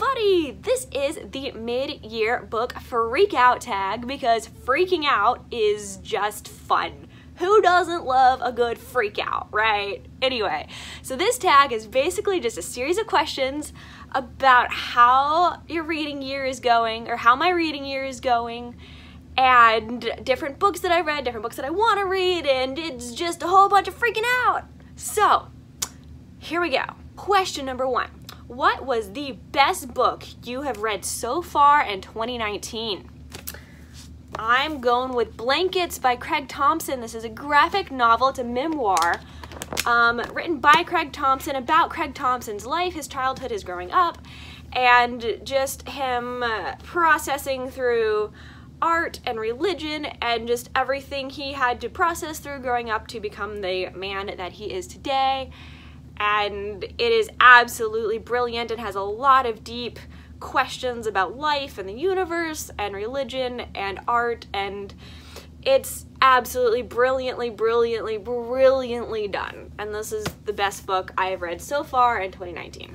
everybody! This is the mid-year book freak out tag because freaking out is just fun. Who doesn't love a good freak out, right? Anyway, so this tag is basically just a series of questions about how your reading year is going or how my reading year is going and different books that I read, different books that I want to read, and it's just a whole bunch of freaking out. So, here we go. Question number one. What was the best book you have read so far in 2019? I'm going with Blankets by Craig Thompson. This is a graphic novel, it's a memoir um, written by Craig Thompson about Craig Thompson's life, his childhood, his growing up, and just him uh, processing through art and religion and just everything he had to process through growing up to become the man that he is today and it is absolutely brilliant. And has a lot of deep questions about life and the universe and religion and art and it's absolutely brilliantly brilliantly brilliantly done. And this is the best book i have read so far in 2019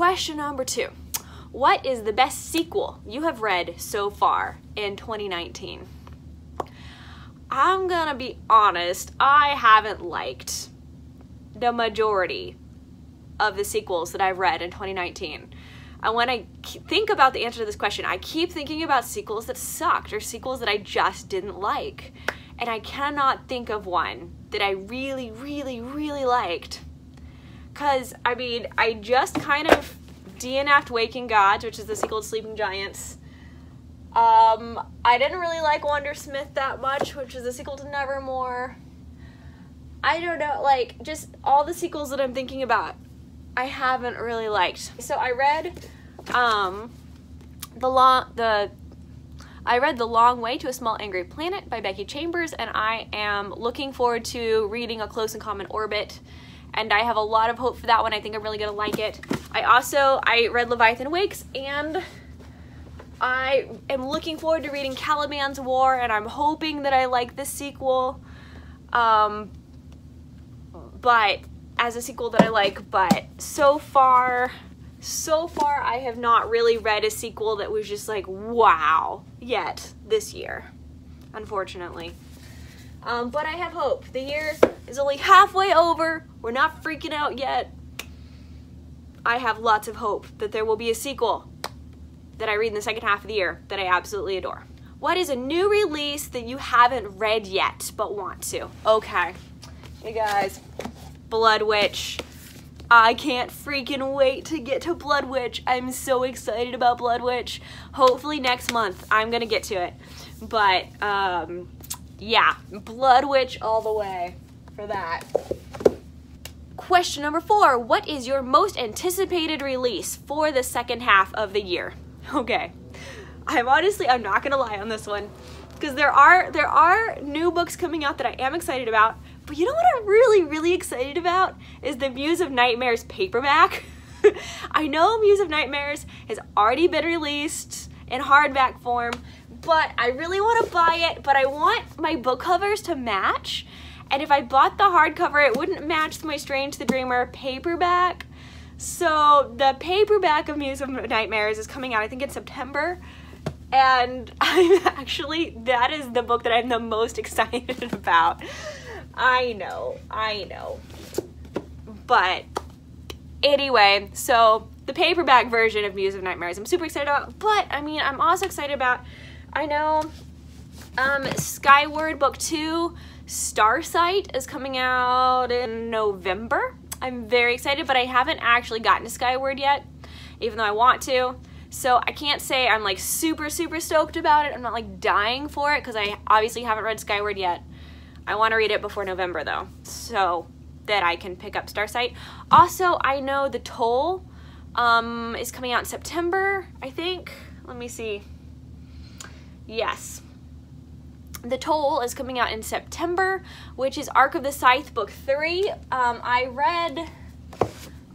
question number two. What is the best sequel you have read so far in 2019 I'm gonna be honest, I haven't liked the majority of the sequels that I've read in 2019. And when I think about the answer to this question, I keep thinking about sequels that sucked or sequels that I just didn't like. And I cannot think of one that I really, really, really liked. Because, I mean, I just kind of DNF'd Waking Gods, which is the sequel to Sleeping Giants. Um, I didn't really like Wundersmith that much, which is a sequel to Nevermoor. I don't know, like, just all the sequels that I'm thinking about, I haven't really liked. So I read, um, the long, the, I read The Long Way to a Small Angry Planet by Becky Chambers, and I am looking forward to reading A Close and Common Orbit, and I have a lot of hope for that one. I think I'm really gonna like it. I also, I read Leviathan Wakes, and I am looking forward to reading Caliban's War, and I'm hoping that I like this sequel. Um, but as a sequel that I like, but so far, so far I have not really read a sequel that was just like, wow, yet this year, unfortunately. Um, but I have hope. The year is only halfway over. We're not freaking out yet. I have lots of hope that there will be a sequel that I read in the second half of the year that I absolutely adore. What is a new release that you haven't read yet but want to? Okay, hey guys, Bloodwitch. I can't freaking wait to get to Bloodwitch. I'm so excited about Bloodwitch. Hopefully next month I'm gonna get to it. But um, yeah, Bloodwitch all the way for that. Question number four, what is your most anticipated release for the second half of the year? Okay. I'm honestly, I'm not gonna lie on this one because there are there are new books coming out that I am excited about. But you know what I'm really really excited about is the Muse of Nightmares paperback. I know Muse of Nightmares has already been released in hardback form, but I really want to buy it. But I want my book covers to match. And if I bought the hardcover, it wouldn't match my Strange the Dreamer paperback. So the paperback of Muse of Nightmares is coming out, I think in September. And I'm actually, that is the book that I'm the most excited about. I know, I know. But anyway, so the paperback version of Muse of Nightmares I'm super excited about. But I mean, I'm also excited about, I know um, Skyward Book 2, Starsight is coming out in November. I'm very excited, but I haven't actually gotten to Skyward yet, even though I want to. So I can't say I'm like super, super stoked about it. I'm not like dying for it because I obviously haven't read Skyward yet. I want to read it before November though, so that I can pick up Starsight. Also, I know The Toll um, is coming out in September, I think. Let me see. Yes. The Toll is coming out in September, which is Arc of the Scythe book three. Um, I read,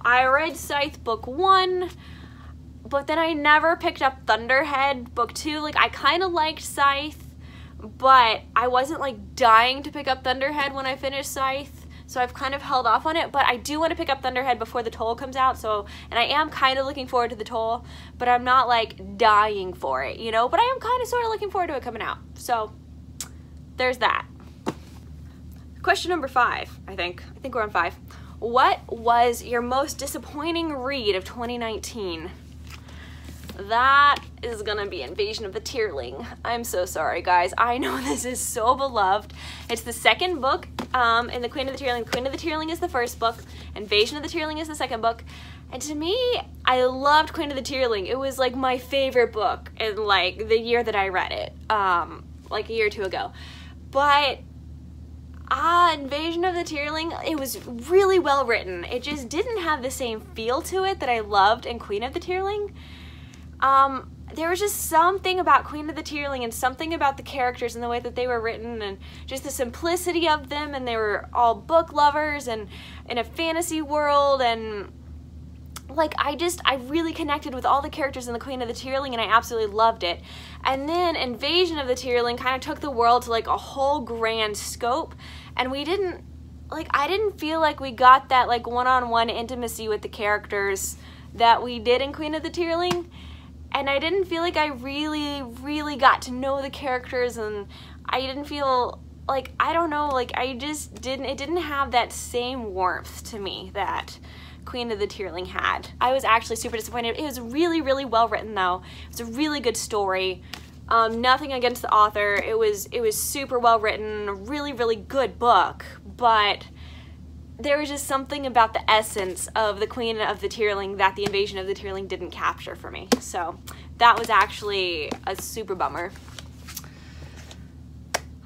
I read Scythe book one, but then I never picked up Thunderhead book two. Like I kind of liked Scythe, but I wasn't like dying to pick up Thunderhead when I finished Scythe. so I've kind of held off on it, but I do want to pick up Thunderhead before the Toll comes out, so, and I am kind of looking forward to the Toll, but I'm not like dying for it, you know, but I am kind of sort of looking forward to it coming out, so there's that. Question number five, I think. I think we're on five. What was your most disappointing read of 2019? That is gonna be Invasion of the Tearling. I'm so sorry, guys. I know this is so beloved. It's the second book um, in the Queen of the Tearling. Queen of the Tearling is the first book. Invasion of the Tearling is the second book. And to me, I loved Queen of the Tearling. It was like my favorite book in like the year that I read it, um, like a year or two ago. But ah, Invasion of the Tearling, it was really well written. It just didn't have the same feel to it that I loved in Queen of the Tearling. Um, there was just something about Queen of the Tearling and something about the characters and the way that they were written and just the simplicity of them and they were all book lovers and in a fantasy world and like I just I really connected with all the characters in the Queen of the Tearling and I absolutely loved it. And then Invasion of the Tearling kind of took the world to like a whole grand scope and we didn't like I didn't feel like we got that like one-on-one -on -one intimacy with the characters that we did in Queen of the Tearling and I didn't feel like I really, really got to know the characters and I didn't feel like, I don't know, like I just didn't, it didn't have that same warmth to me that Queen of the Tearling had. I was actually super disappointed. It was really, really well written though. It was a really good story. Um, nothing against the author. It was, it was super well written, really, really good book, but there was just something about the essence of the Queen of the Tearling that the Invasion of the Tearling didn't capture for me. So that was actually a super bummer.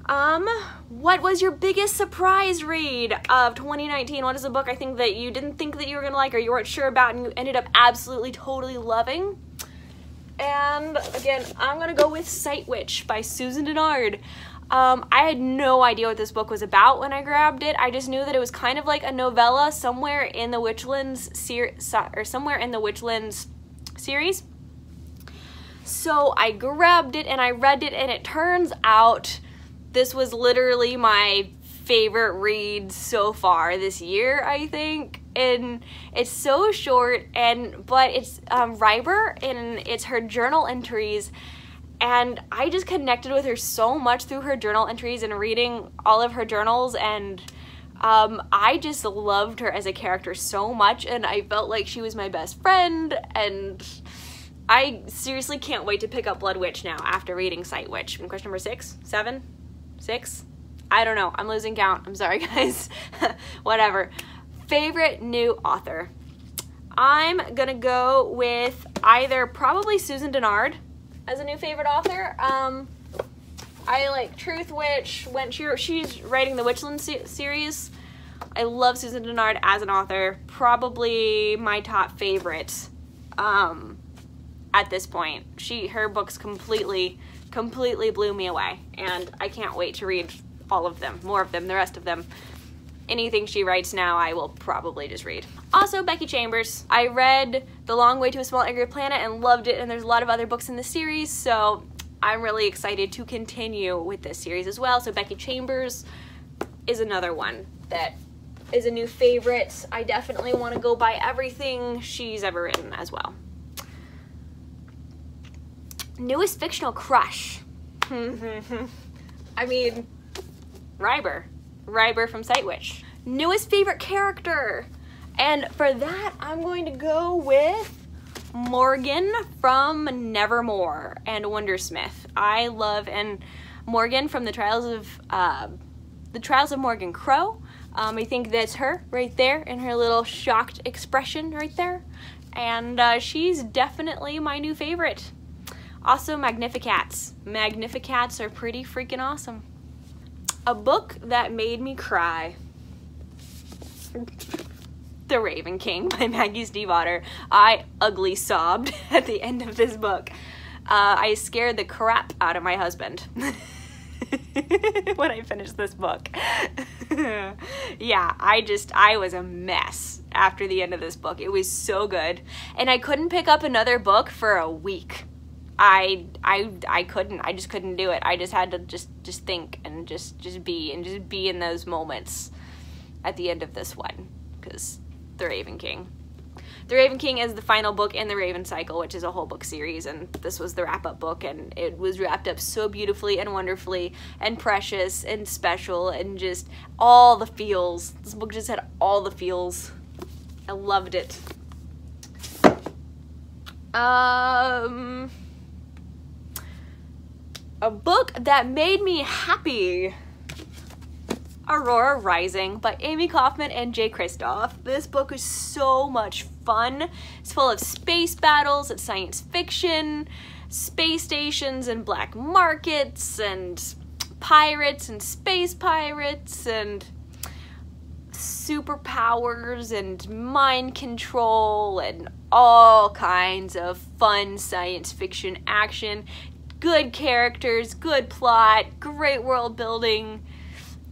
Um, what was your biggest surprise read of 2019? What is a book I think that you didn't think that you were gonna like or you weren't sure about and you ended up absolutely totally loving? And again, I'm gonna go with Sightwitch by Susan Dennard. Um, I had no idea what this book was about when I grabbed it. I just knew that it was kind of like a novella somewhere in the Witchlands series, or somewhere in the Witchlands series. So I grabbed it and I read it, and it turns out this was literally my favorite read so far this year, I think. And it's so short, and but it's um, Ryber, and it's her journal entries and I just connected with her so much through her journal entries and reading all of her journals and um, I just loved her as a character so much and I felt like she was my best friend and I seriously can't wait to pick up Bloodwitch now after reading Sightwitch. And question number six, seven, six? I don't know. I'm losing count. I'm sorry, guys. Whatever. Favorite new author? I'm gonna go with either probably Susan Dennard as a new favorite author. Um, I like Truthwitch when she she's writing the Witchland se series. I love Susan Dennard as an author. Probably my top favorite um, at this point. She her books completely completely blew me away, and I can't wait to read all of them, more of them, the rest of them anything she writes now I will probably just read. Also, Becky Chambers. I read The Long Way to a Small Angry Planet and loved it, and there's a lot of other books in the series, so I'm really excited to continue with this series as well. So Becky Chambers is another one that is a new favorite. I definitely want to go buy everything she's ever written as well. Newest fictional crush. I mean, Ryber. Ryber from Sightwitch. Newest favorite character. And for that, I'm going to go with Morgan from Nevermoor and Wundersmith. I love and Morgan from the Trials of uh, the Trials of Morgan Crow. Um, I think that's her right there in her little shocked expression right there. And uh, she's definitely my new favorite. Also, Magnificats. Magnificats are pretty freaking awesome. A book that made me cry. the Raven King by Maggie Stiefvater. I ugly sobbed at the end of this book. Uh, I scared the crap out of my husband when I finished this book. yeah, I just, I was a mess after the end of this book. It was so good. And I couldn't pick up another book for a week. I I I couldn't. I just couldn't do it. I just had to just just think and just just be and just be in those moments. at the end of this one because The Raven King. The Raven King is the final book in the Raven Cycle, which is a whole book series, and this was the wrap up book, and it was wrapped up so beautifully and wonderfully and precious and special and just all the feels. This book just had all the feels. I loved it. Um, a book that made me happy. Aurora Rising by Amie Kaufman and Jay Kristoff. This book is so much fun. It's full of space battles, it's science fiction, space stations and black markets, and pirates and space pirates, and superpowers and mind control and all kinds of fun science fiction action. Good characters, good plot, great world building.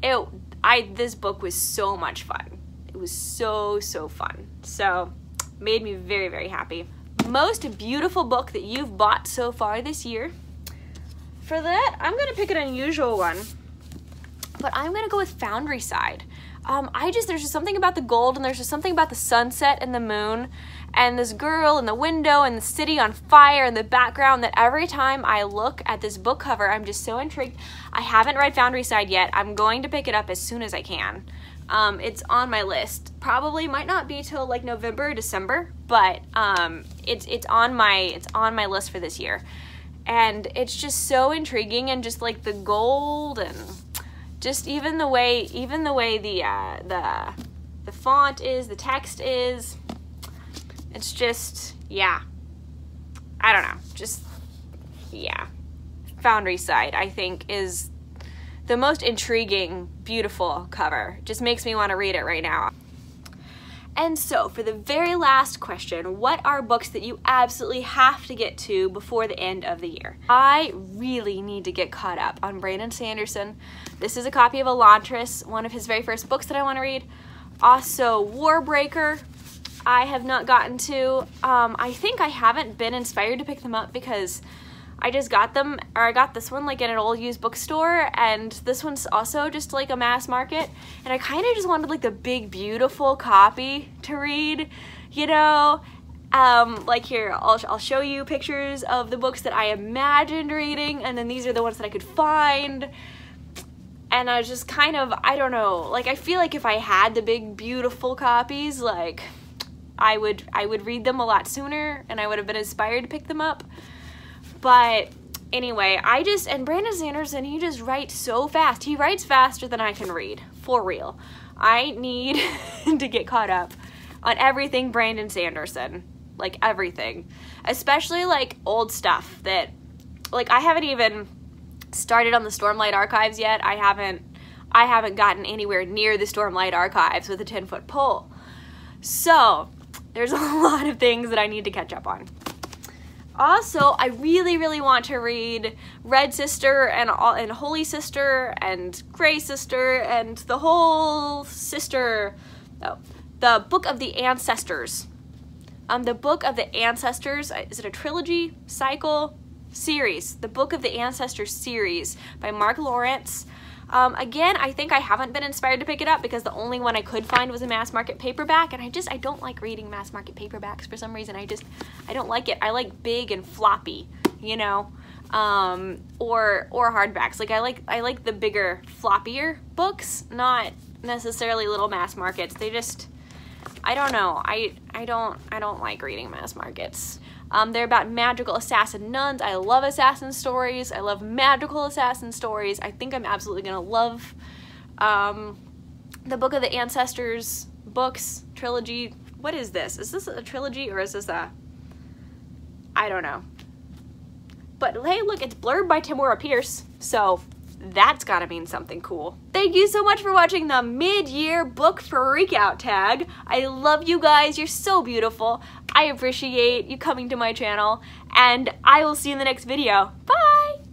It I this book was so much fun. It was so so fun. So made me very very happy. Most beautiful book that you've bought so far this year. For that, I'm gonna pick an unusual one, but I'm gonna go with Foundryside. Um, I just there's just something about the gold and there's just something about the sunset and the moon and this girl in the window and the city on fire in the background that every time I look at this book cover, I'm just so intrigued. I haven't read Foundryside yet. I'm going to pick it up as soon as I can. Um, it's on my list. Probably might not be till like November or December, but um, it's it's on my it's on my list for this year, and it's just so intriguing and just like the gold and just even the way even the way the uh, the the font is, the text is. It's just, yeah. I don't know. Just, yeah. Foundryside, I think, is the most intriguing, beautiful cover. Just makes me want to read it right now. And so, for the very last question, what are books that you absolutely have to get to before the end of the year? I really need to get caught up on Brandon Sanderson. This is a copy of Elantris, one of his very first books that I want to read. Also, Warbreaker, I have not gotten to. Um, I think I haven't been inspired to pick them up because I just got them, or I got this one like in an old used bookstore, and this one's also just like a mass market. And I kind of just wanted like the big, beautiful copy to read, you know? Um, like here, I'll, I'll show you pictures of the books that I imagined reading, and then these are the ones that I could find. And I was just kind of, I don't know, like I feel like if I had the big, beautiful copies, like I would I would read them a lot sooner and I would have been inspired to pick them up. But anyway, I just and Brandon Sanderson, he just writes so fast. He writes faster than I can read, for real. I need to get caught up on everything Brandon Sanderson, like everything. Especially like old stuff that like I haven't even started on the Stormlight archives yet. I haven't I haven't gotten anywhere near the Stormlight archives with a 10 foot pole. So, there's a lot of things that I need to catch up on. Also, I really, really want to read Red Sister and, and Holy Sister and Grey Sister and the whole sister, oh, the Book of the Ancestors. Um, the Book of the Ancestors, uh, is it a trilogy, cycle, series? The Book of the Ancestors series by Mark Lawrence. Um, again, I think I haven't been inspired to pick it up because the only one I could find was a mass market paperback, and I just, I don't like reading mass market paperbacks for some reason. I just, I don't like it. I like big and floppy, you know, um, or, or hardbacks. Like, I like, I like the bigger, floppier books, not necessarily little mass markets. They just, I don't know. I, I don't, I don't like reading mass markets. Um, they're about magical assassin nuns. I love assassin stories. I love magical assassin stories. I think I'm absolutely gonna love um, the Book of the Ancestors books trilogy. What is this? Is this a trilogy or is this a? I don't know. But hey, look, it's blurred by Tamora Pierce, so that's gotta mean something cool. Thank you so much for watching the mid-year book freakout tag. I love you guys. You're so beautiful. I appreciate you coming to my channel, and I will see you in the next video. Bye!